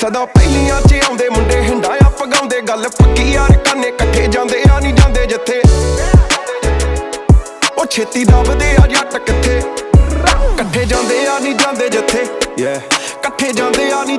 ਸਦਾ ਪਹਿਲੀਆਂ ਚ ਆਉਂਦੇ ਮੁੰਡੇ ਹਿੰਡਾਇਆ ਪਗਾਉਂਦੇ ਗੱਲ ਪੱਕੀ ਯਾਰ ਕਾਨੇ ਇਕੱਠੇ ਜਾਂਦੇ ਆ ਨਹੀਂ ਜਾਂਦੇ ਜਿੱਥੇ। ਉਹ ਛੇਤੀ ਦਬਦੇ ਆ ਜੱਟ ਕਿੱਥੇ ਇਕੱਠੇ ਜਾਂਦੇ ਆ, ਨਹੀਂ ਜਾਂਦੇ ਜਿੱਥੇ। ਇਕੱਠੇ ਜਾਂਦੇ ਆ, ਨਹੀਂ